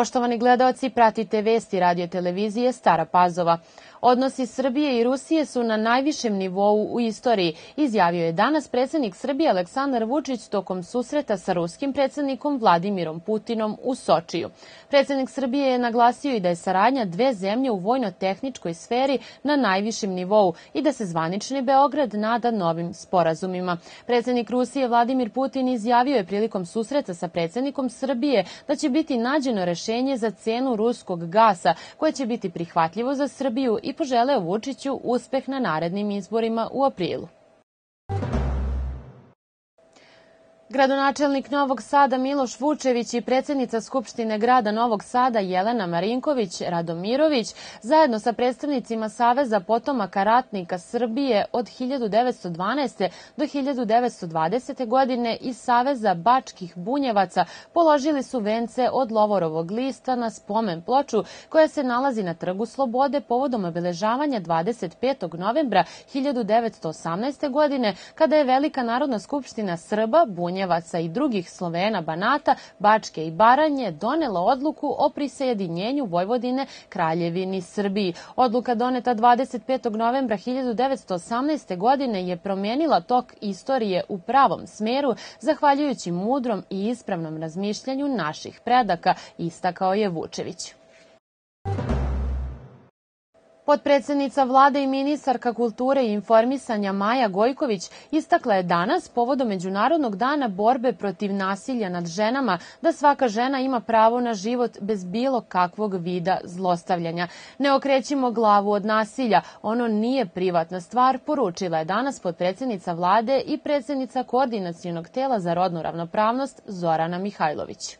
Poštovani gledaoci, pratite vesti radio televizije Stara Pazova. Odnosi Srbije i Rusije su na najvišem nivou u istoriji, izjavio je danas predsednik Srbije Aleksandar Vučić tokom susreta sa ruskim predsednikom Vladimirom Putinom u Sočiju. Predsednik Srbije je naglasio i da je saradnja dve zemlje u vojno-tehničkoj sferi na najvišem nivou i da se zvanični Beograd nada novim sporazumima. Predsednik Rusije Vladimir Putin izjavio je prilikom susreta sa predsednikom Srbije da će biti nađeno rešenje za cenu ruskog gasa koje će biti prihvatljivo za Srbiju i poželeo Vučiću uspeh na narednim izborima u aprilu. Gradonačelnik Novog Sada Miloš Vučević i predsednica Skupštine grada Novog Sada Jelena Marinković Radomirović zajedno sa predstavnicima Saveza potomaka ratnika Srbije od 1912. do 1920. godine i Saveza bačkih bunjevaca položili su vence od Lovorovog lista na spomen ploču koja se nalazi na Trgu Slobode povodom obeležavanja 25. novembra 1918. godine kada je Velika Narodna skupština Srba, Bunjevaca Bunjevaca i drugih Slovena Banata, Bačke i Baranje donela odluku o prisjedinjenju Vojvodine Kraljevini Srbiji. Odluka doneta 25. novembra 1918. godine je promenila tok istorije u pravom smeru, zahvaljujući mudrom i ispravnom razmišljanju naših predaka, istakao je Vučević. Potpredsednica vlade i ministarka kulture i informisanja Maja Gojković istakla je danas povodom Međunarodnog dana borbe protiv nasilja nad ženama da svaka žena ima pravo na život bez bilo kakvog vida zlostavljanja. Ne okrećimo glavu od nasilja, ono nije privatna stvar, poručila je danas potpredsednica vlade i predsednica koordinacijonog tela za rodnu ravnopravnost Zorana Mihajlović.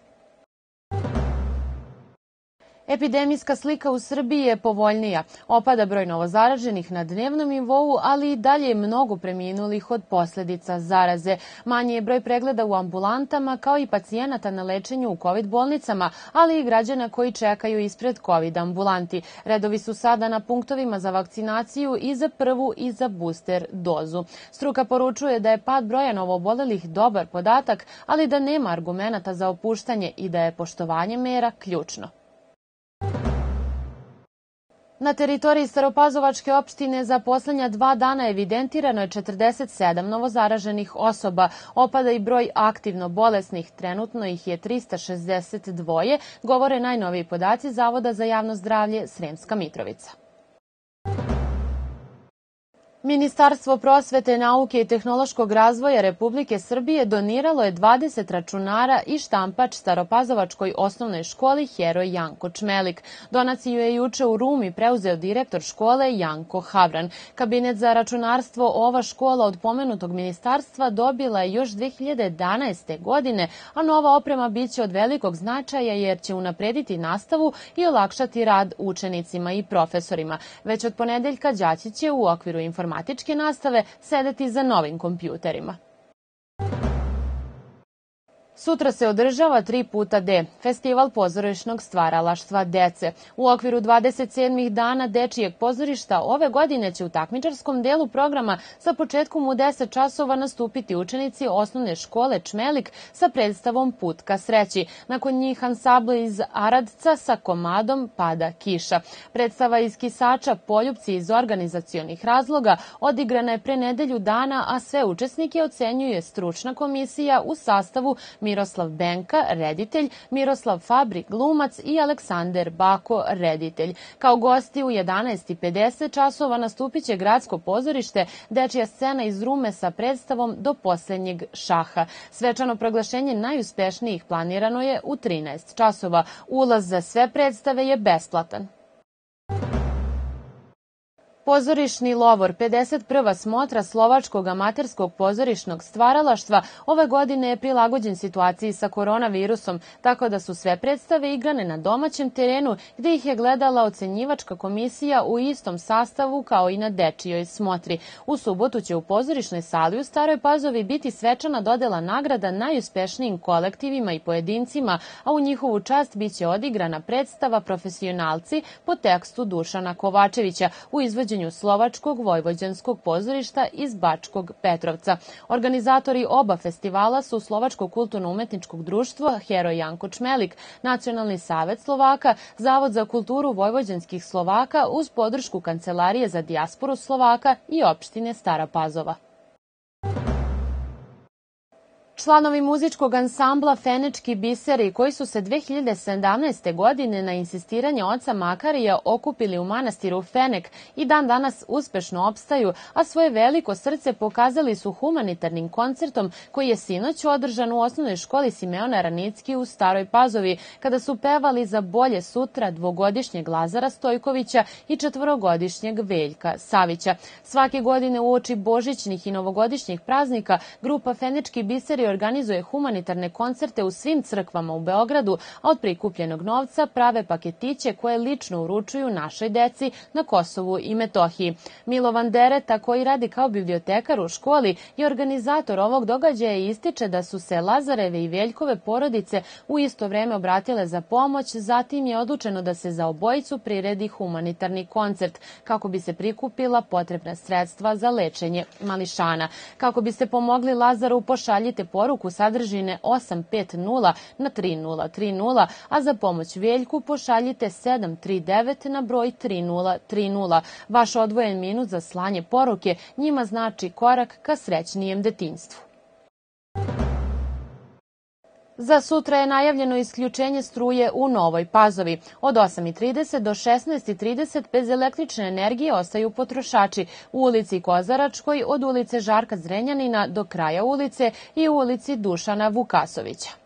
Epidemijska slika u Srbiji je povoljnija. Opada broj novozaraženih na dnevnom nivou, ali i dalje je mnogo preminulih od posledica zaraze. Manji je broj pregleda u ambulantama, kao i pacijenata na lečenju u COVID bolnicama, ali i građana koji čekaju ispred COVID ambulanti. Redovi su sada na punktovima za vakcinaciju i za prvu i za booster dozu. Struka poručuje da je pad broja novobolelih dobar podatak, ali da nema argumenta za opuštanje i da je poštovanje mera ključno. Na teritoriji Staropazovačke opštine za poslednja dva dana evidentirano je 47 novozaraženih osoba. Opada i broj aktivno bolesnih, trenutno ih je 362, govore najnoviji podaci Zavoda za javno zdravlje Sremska Mitrovica. Ministarstvo prosvete, nauke i tehnološkog razvoja Republike Srbije doniralo je 20 računara i štampač Staropazovačkoj osnovnoj školi Heroj Janko Čmelik. Donaciju je juče u Rumi preuzeo direktor škole Janko Havran. Kabinet za računarstvo ova škola od pomenutog ministarstva dobila je još 2011. godine, a nova oprema biće od velikog značaja jer će unaprediti nastavu i olakšati rad učenicima i profesorima. Već od ponedeljka đaci će u okviru informacije informatičke nastave sedeti za novim kompjuterima. Sutra se održava tri puta D, festival pozorišnog stvaralaštva dece. U okviru 27. dana Dečijeg pozorišta ove godine će u takmičarskom delu programa sa početkom u 10 časova nastupiti učenici osnovne škole Čmelik sa predstavom Put ka sreći. Nakon njih ansable iz Aradca sa komadom Pada kiša. Predstava iz Kisača Poljubci iz organizacionih razloga odigrana je pre nedelju dana, a sve učesnike ocenjuje stručna komisija u sastavu Miroslav Benka, reditelj, Miroslav Fabri, glumac i Aleksander Bako, reditelj. Kao gosti u 11.50 časova nastupit će gradsko pozorište, dečija scena iz Rume sa predstavom do poslednjeg šaha. Svečano proglašenje najuspešnijih planirano je u 13 časova. Ulaz za sve predstave je besplatan. Pozorišni lovor 51. smotra Slovačkog amaterskog pozorišnog stvaralaštva ove godine je prilagođen situaciji sa koronavirusom, tako da su sve predstave igrane na domaćem terenu gde ih je gledala ocenjivačka komisija u istom sastavu kao i na dečijoj smotri. U subotu će u pozorišnoj sali u Staroj Pazovi biti svečana dodela nagrada najuspešnijim kolektivima i pojedincima, a u njihovu čast biće odigrana predstava Profesionalci po tekstu Dušana Kovačevića u izvođenju domaćinju Slovačkog vojvođanskog pozorišta iz Bačkog Petrovca. Organizatori oba festivala su Slovačko kulturno-umetničkog društvo Heroj Janko Čmelik, Nacionalni savet Slovaka, Zavod za kulturu vojvođanskih Slovaka uz podršku Kancelarije za dijasporu Slovaka i opštine Stara Pazova. Članovi muzičkog ansambla Fenečki biseri, koji su se 2017. godine na insistiranje oca Makarija okupili u manastiru Fenek i dan danas uspešno opstaju, a svoje veliko srce pokazali su humanitarnim koncertom koji je sinoć održan u osnovnoj školi Simeona Ranicki u Staroj Pazovi, kada su pevali za bolje sutra dvogodišnjeg Lazara Stojkovića i četvorogodišnjeg Veljka Savića. Svake godine u oči božićnih i novogodišnjih praznika grupa Fenečki biseri organizuje humanitarne koncerte u svim crkvama u Beogradu, a od prikupljenog novca prave paketiće koje lično uručuju našoj deci na Kosovu i Metohiji. Milovan Dereta, koji radi kao bibliotekar u školi i organizator ovog događaja ističe da su se Lazareve i Veljkove porodice u isto vreme obratile za pomoć, zatim je odlučeno da se za obojicu priredi humanitarni koncert kako bi se prikupila potrebna sredstva za lečenje mališana. Kako biste pomogli Lazaru, pošaljite poruku sadržine 850 na 3030, a za pomoć Veljku pošaljite 739 na broj 3030. Vaš odvojen minut za slanje poruke njima znači korak ka srećnijem detinstvu. Za sutra je najavljeno isključenje struje u Novoj Pazovi. Od 8.30 do 16.30 bez električne energije ostaju potrošači u ulici Kozaračkoj od ulice Žarka Zrenjanina do kraja ulice i u ulici Dušana Vukasovića.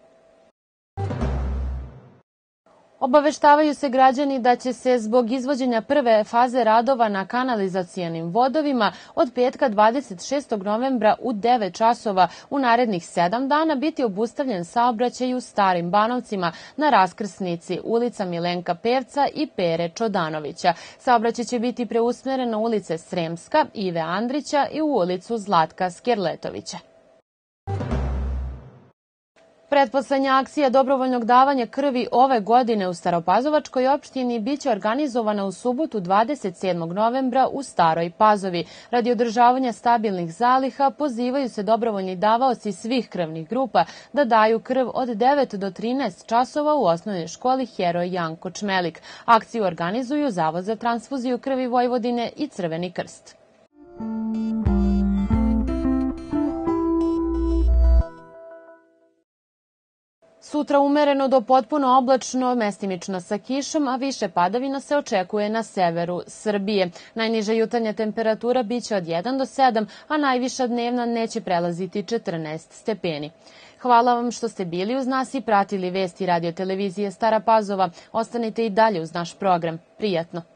Obaveštavaju se građani da će se zbog izvođenja prve faze radova na kanalizacijanim vodovima od petka 26. novembra u 9 časova u narednih 7 dana biti obustavljen saobraćaj u Starim Banovcima na raskrsnici ulica Milenka Pevca i Pere Čodanovića. Saobraćaj će biti preusmeren na ulice Sremska, Ive Andrića i u ulicu Zlatka Skerletovića. Pretposlednja akcija dobrovoljnog davanja krvi ove godine u Staropazovačkoj opštini biće organizovana u subotu 27. novembra u Staroj Pazovi. Radi održavanja stabilnih zaliha pozivaju se dobrovoljni davaoci svih krvnih grupa da daju krv od 9 do 13 časova u osnovnoj školi Heroj Janko Čmelik. Akciju organizuju Zavod za transfuziju krvi Vojvodine i Crveni krst. Sutra umereno do potpuno oblačno, mestimično sa kišom, a više padavina se očekuje na severu Srbije. Najniža jutarnja temperatura biće od 1 do 7, a najviša dnevna neće prelaziti 14 stepeni. Hvala vam što ste bili uz nas i pratili vesti radio televizije Stara Pazova. Ostanite i dalje uz naš program. Prijatno!